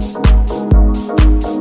Música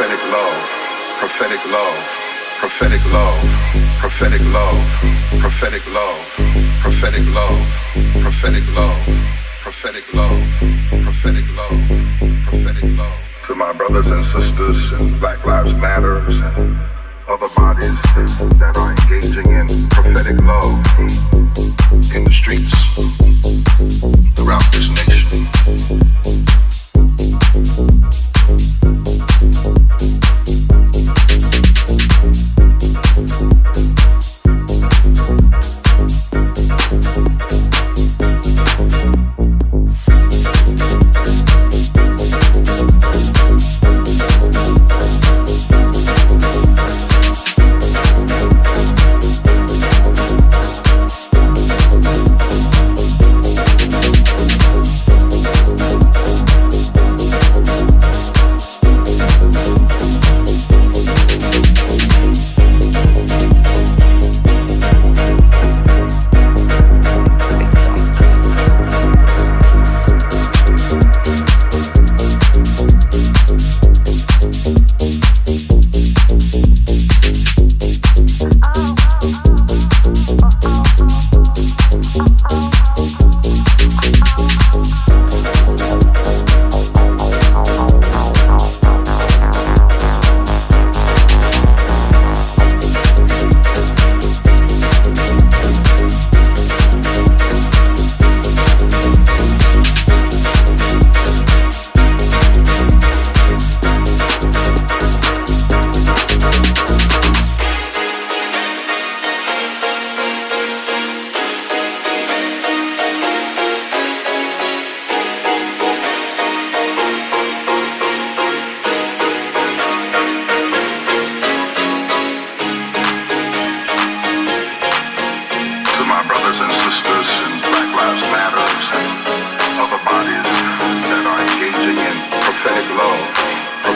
prophetic love, prophetic love, prophetic love, prophetic love, prophetic love, prophetic love, prophetic love, prophetic love, prophetic love, prophetic love. To my brothers and sisters in Black Lives Matters and other bodies that are engaging in prophetic love.